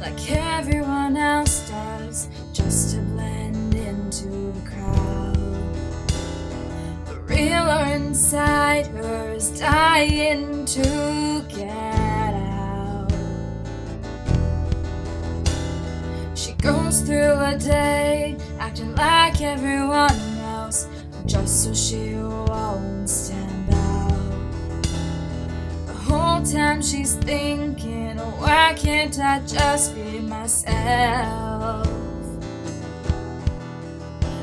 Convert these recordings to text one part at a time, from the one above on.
like everyone else does, just to blend into the crowd. The reeler inside her is dying to get out. She goes through a day acting like everyone else, just so she won't stand time she's thinking, oh, why can't I just be myself?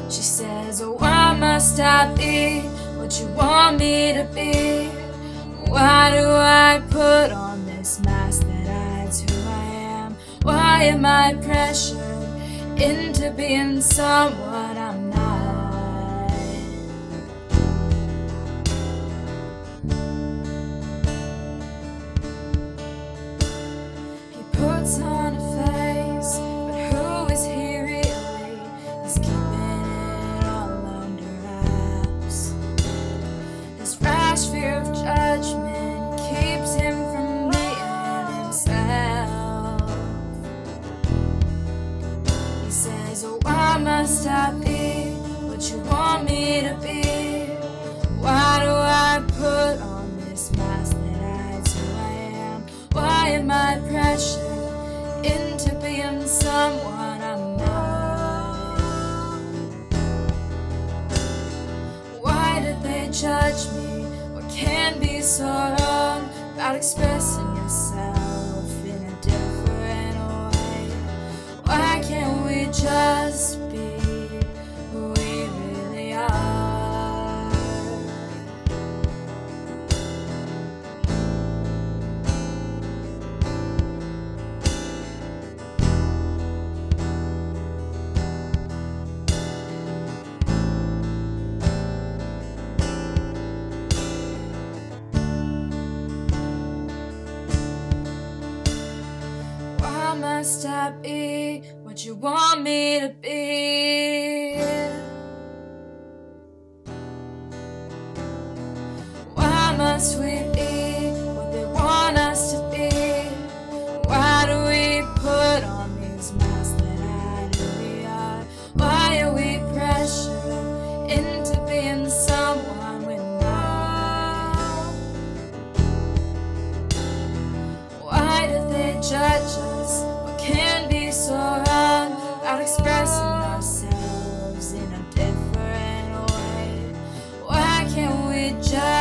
She says, oh, why must I be what you want me to be? Why do I put on this mask that hides who I am? Why am I pressured into being someone must I be what you want me to be? Why do I put on this mask that hides who I am? Why am I pressured into being someone I'm not? Why did they judge me? What can be so wrong about expressing must I be what you want me to be? Why must we Just.